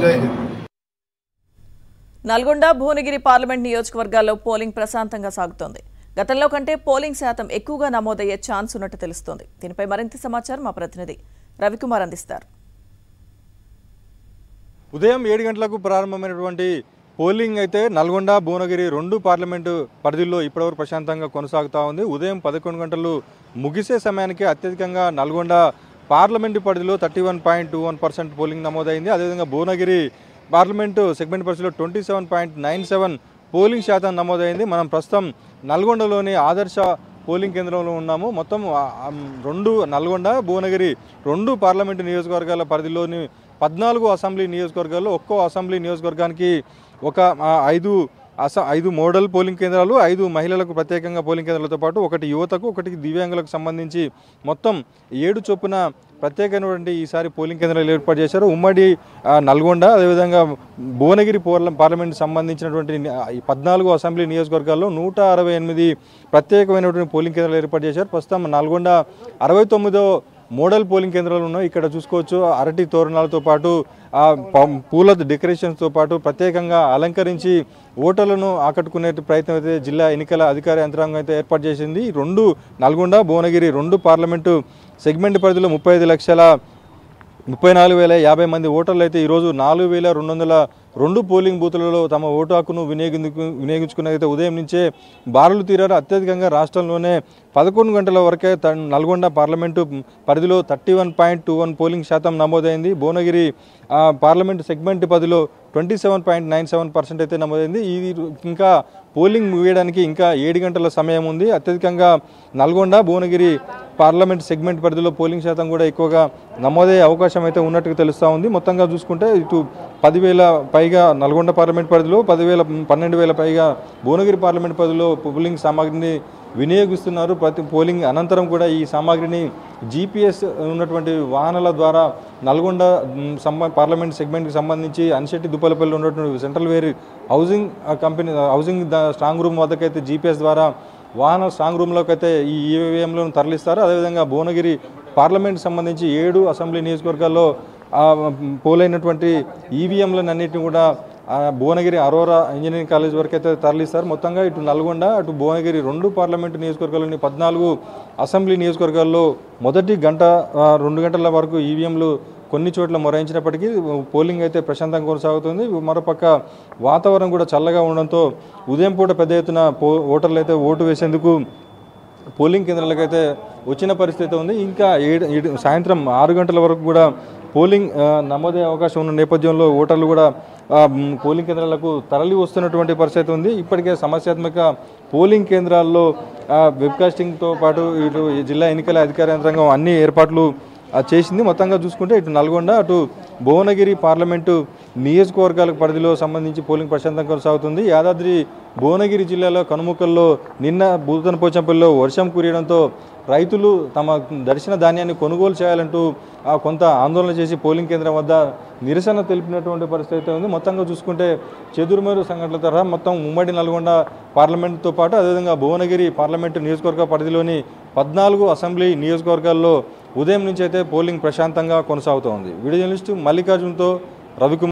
జై హింద్. నల్గొండ భువనగిరి పార్లమెంట్ నియోజకవర్గాల్లో పోలింగ్ ప్రశాంతంగా సాగుతోంది. గతంలో కంటే పోలింగ్ శాతం ఎక్కువగా నమోదయ్యే ఛాన్స్ ఉన్నట్టు తెలుస్తోంది. దీనిపై మరింత సమాచారం మా ప్రతినిధి రవికుమార్ అందిస్తారు. ఉదయం ఏడు గంటలకు ప్రారంభమైనటువంటి పోలింగ్ అయితే నల్గొండ భువనగిరి రెండు పార్లమెంటు పరిధిలో ఇప్పటివరకు ప్రశాంతంగా కొనసాగుతూ ఉంది. ఉదయం పదకొండు గంటలు ముగిసే సమయానికి అత్యధికంగా నల్గొండ పార్లమెంటు పరిధిలో thirty one point two one percent polling నమోదైంది. అదేవిధంగా భువనగిరి పార్లమెంటు సెగ్మెంట్ పరిధిలో twenty seven point nine seven polling శాతం నమోదైంది. మనం ప్రస్తుతం నల్గొండలోని ఆదర్శ పోలింగ్ కేంద్రంలో ఉన్నాము. మొత్తం రెండు నల్గొండ భువనగిరి రెండు పార్లమెంటు నియోజకవర్గాల పరిధిలోని పద్నాలుగు అసెంబ్లీ నియోజకవర్గాల్లో ఒక్కో అసెంబ్లీ నియోజకవర్గానికి ఒక ఐదు అస ఐదు మోడల్ పోలింగ్ కేంద్రాలు ఐదు మహిళలకు ప్రత్యేకంగా పోలింగ్ కేంద్రాలతో పాటు ఒకటి యువతకు ఒకటి దివ్యాంగులకు సంబంధించి మొత్తం ఏడు చొప్పున ప్రత్యేకమైనటువంటి ఈసారి పోలింగ్ కేంద్రాలు ఏర్పాటు చేశారు. ఉమ్మడి నల్గొండ అదేవిధంగా భువనగిరి పోర్ల పార్లమెంట్ సంబంధించినటువంటి ఈ పద్నాలుగు అసెంబ్లీ నియోజకవర్గాల్లో నూట అరవై ఎనిమిది ప్రత్యేకమైనటువంటి పోలింగ్ కేంద్రాలు ఏర్పాటు చేశారు. ప్రస్తుతం నల్గొండ అరవై తొమ్మిదో మోడల్ పోలింగ్ కేంద్రాలు ఉన్నాయి ఇక్కడ చూసుకోవచ్చు. అరటి తోరణాలతో పాటు ఆ పూల డెకరేషన్స్తో పాటు ప్రత్యేకంగా అలంకరించి ఓటర్లను ఆకట్టుకునే ప్రయత్నం అయితే జిల్లా ఎన్నికల అధికార యంత్రాంగం అయితే ఏర్పాటు చేసింది. రెండు నల్గొండ భువనగిరి రెండు పార్లమెంటు సెగ్మెంట్ పరిధిలో ముప్పై ఐదు లక్షల ముప్పై నాలుగు వేల యాభై మంది ఓటర్లు అయితే ఈరోజు నాలుగు వేల రెండు వందల రెండు పోలింగ్ బూతులలో తమ ఓటు హక్కును వినియోగించుకు వినియోగించుకున్నదైతే ఉదయం నుంచే బారులు తీరారు. అత్యధికంగా రాష్ట్రంలోనే పదకొండు గంటల వరకే త- నల్గొండ పార్లమెంటు పరిధిలో thirty one point two one polling శాతం నమోదైంది. భువనగిరి పార్లమెంటు సెగ్మెంట్ పరిధిలో twenty seven point nine seven percent అయితే నమోదైంది. ఇది ఇంకా పోలింగ్ ముగియడానికి ఇంకా ఏడు గంటల సమయం ఉంది. అత్యధికంగా నల్గొండ భువనగిరి పార్లమెంట్ సెగ్మెంట్ పరిధిలో పోలింగ్ శాతం కూడా ఎక్కువగా నమోదయ్యే అవకాశం అయితే ఉన్నట్టుగా తెలుస్తూ ఉంది. మొత్తంగా చూసుకుంటే ఇటు పదివేల పైగా నల్గొండ పార్లమెంట్ పరిధిలో పదివేల పన్నెండు వేల పైగా భువనగిరి పార్లమెంట్ పరిధిలో పోలింగ్ సామాగ్రిని వినియోగిస్తున్నారు. ప్రతి పోలింగ్ అనంతరం కూడా ఈ సామాగ్రిని జీపీఎస్ ఉన్నటువంటి వాహనాల ద్వారా నల్గొండ సంబ పార్లమెంట్ సెగ్మెంట్కి సంబంధించి అన్శెట్టి దుప్పలపల్లి ఉన్నటువంటి central warehousing company housing strong room వద్దకైతే GPS ద్వారా వాహన స్ట్రాంగ్ రూమ్లోకి అయితే ఈ ఈవీఎంలను తరలిస్తారు. అదేవిధంగా భువనగిరి పార్లమెంట్ సంబంధించి ఏడు అసెంబ్లీ నియోజకవర్గాల్లో పోలైనటువంటి ఈవీఎంలను అన్నింటిని కూడా భువనగిరి అరోరా ఇంజనీరింగ్ కాలేజ్ వరకు అయితే తరలిస్తారు మొత్తంగా ఇటు నల్గొండ అటు భువనగిరి రెండు పార్లమెంటు నియోజకవర్గాల్లోని పద్నాలుగు అసెంబ్లీ నియోజకవర్గాల్లో మొదటి గంట రెండు గంటల వరకు ఈవీఎంలు కొన్ని చోట్ల మొరాయించినప్పటికీ పోలింగ్ అయితే ప్రశాంతంగా కొనసాగుతుంది. మరోపక్క వాతావరణం కూడా చల్లగా ఉండడంతో ఉదయం పూట పెద్ద ఎత్తున పో ఓటర్లు అయితే ఓటు వేసేందుకు పోలింగ్ కేంద్రాలకు అయితే వచ్చిన పరిస్థితి ఉంది. ఇంకా ఏడు ఏడు సాయంత్రం ఆరు గంటల వరకు కూడా పోలింగ్ నమోదే అవకాశం ఉన్న నేపథ్యంలో ఓటర్లు కూడా పోలింగ్ కేంద్రాలకు తరలి వస్తున్నటువంటి పరిస్థితి ఉంది. ఇప్పటికే సమస్యాత్మక పోలింగ్ కేంద్రాల్లో వెబ్కాస్టింగ్తో పాటు ఇటు జిల్లా ఎన్నికల అధికార యంత్రాంగం అన్ని ఏర్పాట్లు చేసింది. మొత్తంగా చూసుకుంటే ఇటు నల్గొండ అటు భువనగిరి పార్లమెంటు నియోజకవర్గాల పరిధిలో సంబంధించి పోలింగ్ ప్రశాంతంగా కొనసాగుతుంది. యాదాద్రి భువనగిరి జిల్లాలో కనుముకల్లో నిన్న భూతన పోచంపల్లిలో వర్షం కురియడంతో రైతులు తమ దర్శన ధాన్యాన్ని కొనుగోలు చేయాలంటూ ఆ, కొంత ఆందోళన చేసి పోలింగ్ కేంద్రం వద్ద నిరసన తెలిపినటువంటి పరిస్థితి అయితే ఉంది. మొత్తంగా చూసుకుంటే చెదురుమేరు సంఘటనల తరహా మొత్తం ఉమ్మడి నల్గొండ పార్లమెంటుతో పాటు అదేవిధంగా భువనగిరి పార్లమెంటు నియోజకవర్గ పరిధిలోని పద్నాలుగు అసెంబ్లీ నియోజకవర్గాల్లో ఉదయం నుంచి అయితే పోలింగ్ ప్రశాంతంగా కొనసాగుతోంది. వీడియో జర్నలిస్టు మల్లికార్జున్తో రవికుమార్.